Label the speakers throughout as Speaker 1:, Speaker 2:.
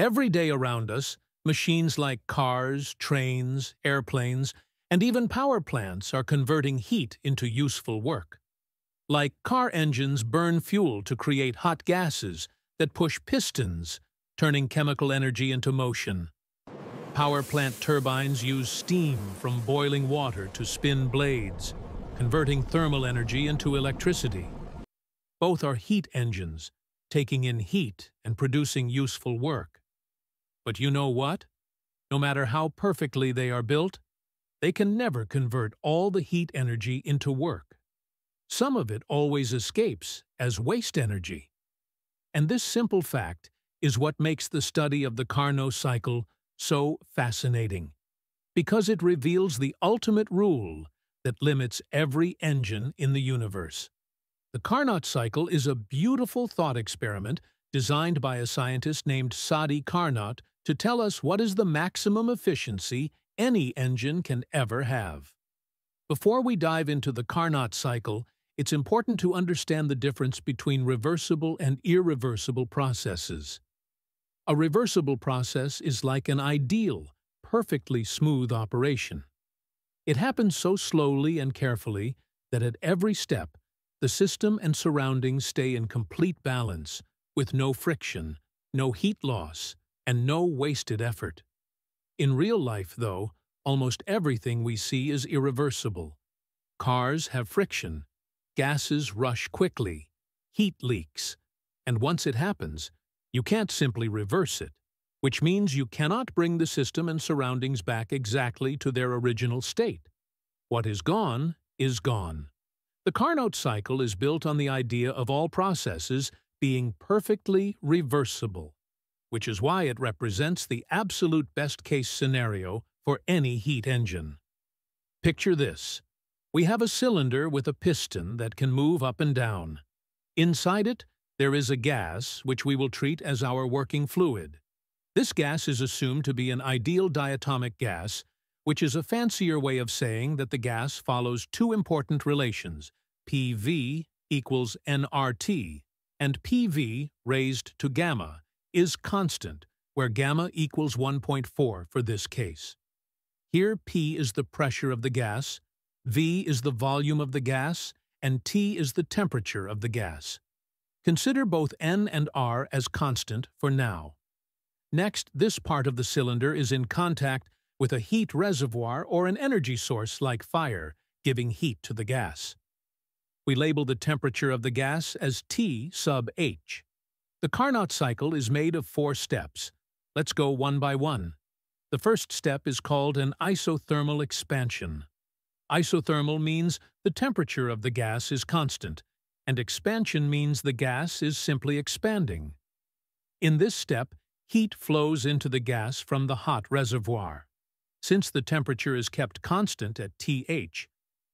Speaker 1: Every day around us, machines like cars, trains, airplanes, and even power plants are converting heat into useful work. Like car engines burn fuel to create hot gases that push pistons, turning chemical energy into motion. Power plant turbines use steam from boiling water to spin blades, converting thermal energy into electricity. Both are heat engines, taking in heat and producing useful work. But you know what? No matter how perfectly they are built, they can never convert all the heat energy into work. Some of it always escapes as waste energy. And this simple fact is what makes the study of the Carnot cycle so fascinating, because it reveals the ultimate rule that limits every engine in the universe. The Carnot cycle is a beautiful thought experiment designed by a scientist named Sadi Carnot to tell us what is the maximum efficiency any engine can ever have. Before we dive into the Carnot cycle, it's important to understand the difference between reversible and irreversible processes. A reversible process is like an ideal, perfectly smooth operation. It happens so slowly and carefully that at every step, the system and surroundings stay in complete balance, with no friction, no heat loss, and no wasted effort. In real life, though, almost everything we see is irreversible. Cars have friction, gases rush quickly, heat leaks, and once it happens, you can't simply reverse it, which means you cannot bring the system and surroundings back exactly to their original state. What is gone is gone. The Carnot cycle is built on the idea of all processes being perfectly reversible, which is why it represents the absolute best-case scenario for any heat engine. Picture this. We have a cylinder with a piston that can move up and down. Inside it, there is a gas which we will treat as our working fluid. This gas is assumed to be an ideal diatomic gas, which is a fancier way of saying that the gas follows two important relations, PV equals nRT, and PV raised to gamma is constant, where gamma equals 1.4 for this case. Here P is the pressure of the gas, V is the volume of the gas, and T is the temperature of the gas. Consider both N and R as constant for now. Next, this part of the cylinder is in contact with a heat reservoir or an energy source like fire, giving heat to the gas. We label the temperature of the gas as T sub H. The Carnot cycle is made of four steps. Let's go one by one. The first step is called an isothermal expansion. Isothermal means the temperature of the gas is constant, and expansion means the gas is simply expanding. In this step, heat flows into the gas from the hot reservoir. Since the temperature is kept constant at TH,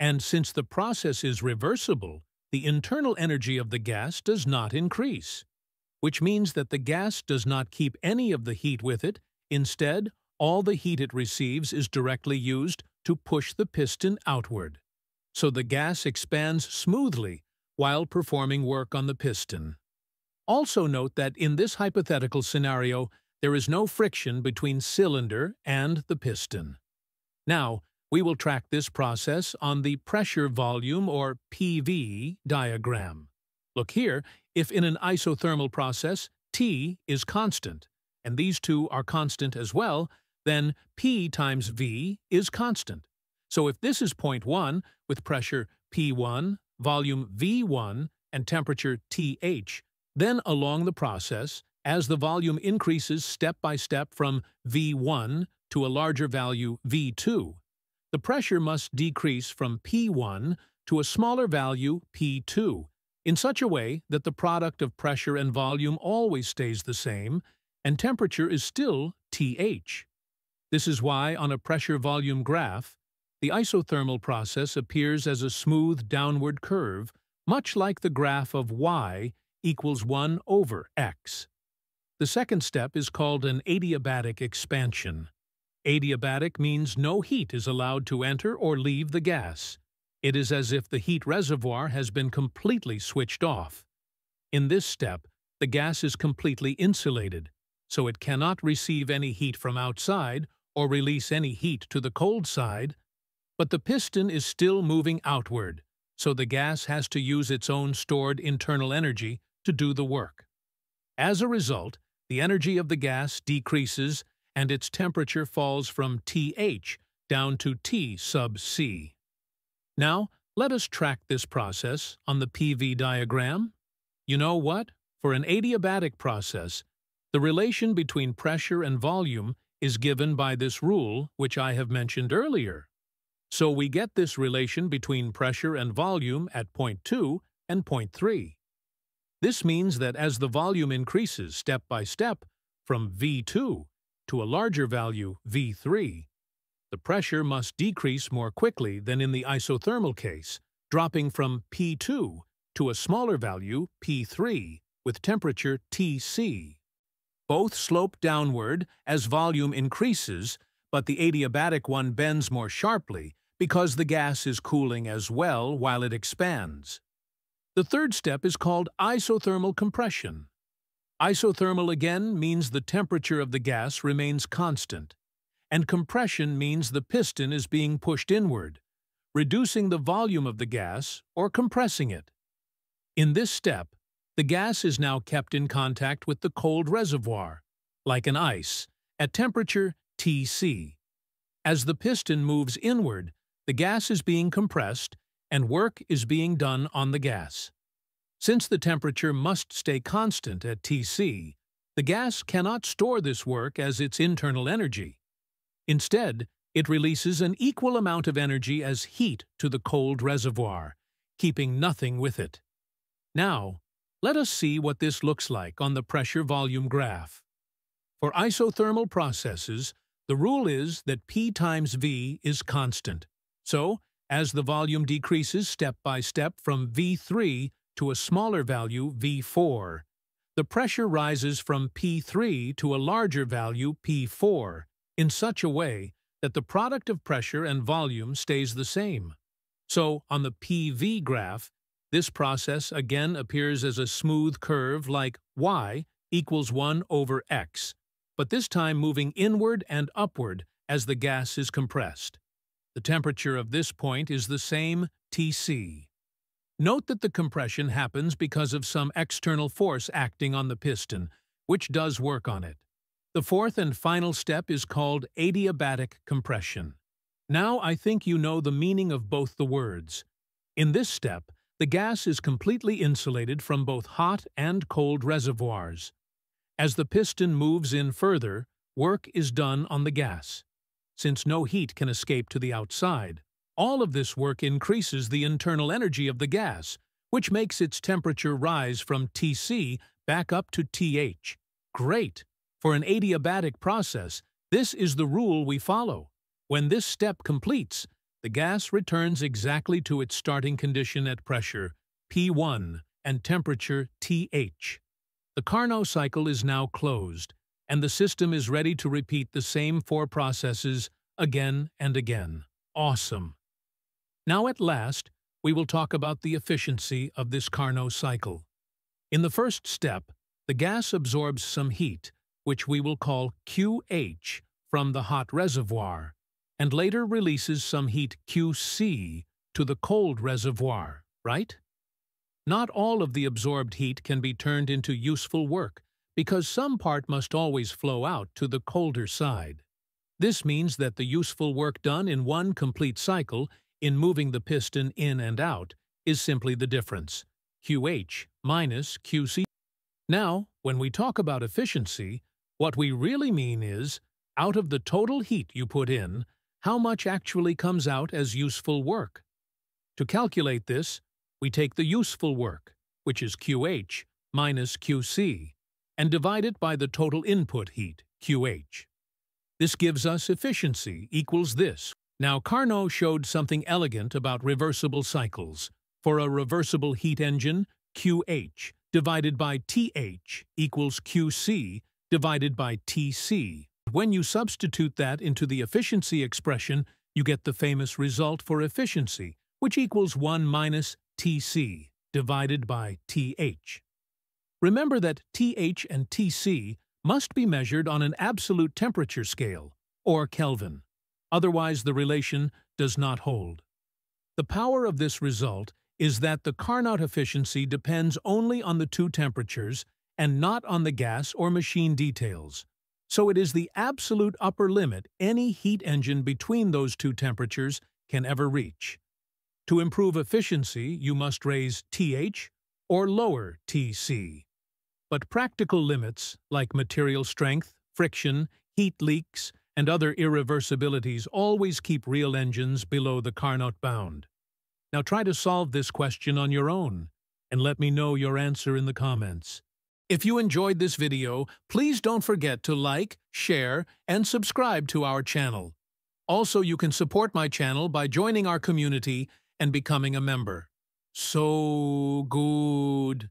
Speaker 1: and since the process is reversible, the internal energy of the gas does not increase, which means that the gas does not keep any of the heat with it. Instead, all the heat it receives is directly used to push the piston outward. So the gas expands smoothly while performing work on the piston. Also note that in this hypothetical scenario, there is no friction between cylinder and the piston. Now, we will track this process on the pressure volume or PV diagram. Look here, if in an isothermal process T is constant, and these two are constant as well, then P times V is constant. So if this is point 1 with pressure P1 volume V1, and temperature TH. Then along the process, as the volume increases step by step from V1 to a larger value V2, the pressure must decrease from P1 to a smaller value P2 in such a way that the product of pressure and volume always stays the same and temperature is still TH. This is why on a pressure-volume graph, the isothermal process appears as a smooth downward curve, much like the graph of y equals 1 over x. The second step is called an adiabatic expansion. Adiabatic means no heat is allowed to enter or leave the gas. It is as if the heat reservoir has been completely switched off. In this step, the gas is completely insulated, so it cannot receive any heat from outside or release any heat to the cold side, but the piston is still moving outward, so the gas has to use its own stored internal energy to do the work. As a result, the energy of the gas decreases and its temperature falls from TH down to T sub C. Now, let us track this process on the PV diagram. You know what? For an adiabatic process, the relation between pressure and volume is given by this rule, which I have mentioned earlier. So we get this relation between pressure and volume at point 2 and point 3. This means that as the volume increases step by step from V2 to a larger value V3, the pressure must decrease more quickly than in the isothermal case, dropping from P2 to a smaller value P3 with temperature Tc. Both slope downward as volume increases, but the adiabatic one bends more sharply because the gas is cooling as well while it expands. The third step is called isothermal compression. Isothermal again means the temperature of the gas remains constant, and compression means the piston is being pushed inward, reducing the volume of the gas or compressing it. In this step, the gas is now kept in contact with the cold reservoir, like an ice, at temperature Tc. As the piston moves inward, the gas is being compressed and work is being done on the gas. Since the temperature must stay constant at Tc, the gas cannot store this work as its internal energy. Instead, it releases an equal amount of energy as heat to the cold reservoir, keeping nothing with it. Now, let us see what this looks like on the pressure-volume graph. For isothermal processes, the rule is that P times V is constant. So, as the volume decreases step by step from V3 to a smaller value V4, the pressure rises from P3 to a larger value P4 in such a way that the product of pressure and volume stays the same. So, on the PV graph, this process again appears as a smooth curve like y equals 1 over x, but this time moving inward and upward as the gas is compressed. The temperature of this point is the same Tc. Note that the compression happens because of some external force acting on the piston, which does work on it. The fourth and final step is called adiabatic compression. Now I think you know the meaning of both the words. In this step, the gas is completely insulated from both hot and cold reservoirs. As the piston moves in further, work is done on the gas. Since no heat can escape to the outside, all of this work increases the internal energy of the gas, which makes its temperature rise from Tc back up to Th. Great! For an adiabatic process, this is the rule we follow. When this step completes, the gas returns exactly to its starting condition at pressure P1 and temperature TH. The Carnot cycle is now closed, and the system is ready to repeat the same four processes again and again. Awesome! Now at last, we will talk about the efficiency of this Carnot cycle. In the first step, the gas absorbs some heat, which we will call QH, from the hot reservoir, and later releases some heat QC to the cold reservoir, right? Not all of the absorbed heat can be turned into useful work, because some part must always flow out to the colder side. This means that the useful work done in one complete cycle, in moving the piston in and out, is simply the difference, QH minus QC. Now, when we talk about efficiency, what we really mean is, out of the total heat you put in, how much actually comes out as useful work. To calculate this, we take the useful work, which is QH, minus QC, and divide it by the total input heat, QH. This gives us efficiency equals this. Now Carnot showed something elegant about reversible cycles. For a reversible heat engine, QH divided by TH equals QC divided by Tc. When you substitute that into the efficiency expression, you get the famous result for efficiency, which equals 1 minus Tc divided by Th. Remember that Th and Tc must be measured on an absolute temperature scale, or Kelvin. Otherwise, the relation does not hold. The power of this result is that the Carnot efficiency depends only on the two temperatures and not on the gas or machine details. So it is the absolute upper limit any heat engine between those two temperatures can ever reach. To improve efficiency, you must raise TH or lower TC. But practical limits, like material strength, friction, heat leaks, and other irreversibilities always keep real engines below the Carnot bound. Now try to solve this question on your own, and let me know your answer in the comments. If you enjoyed this video, please don't forget to like, share, and subscribe to our channel. Also, you can support my channel by joining our community and becoming a member. So good.